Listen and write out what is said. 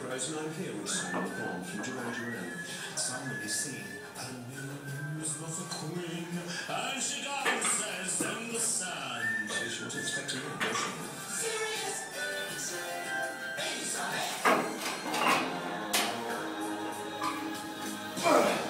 grows no hills, born from Joanne Suddenly seeing her new news was a queen, and she dances in the sand. She was expecting a question. Serious Elizabeth!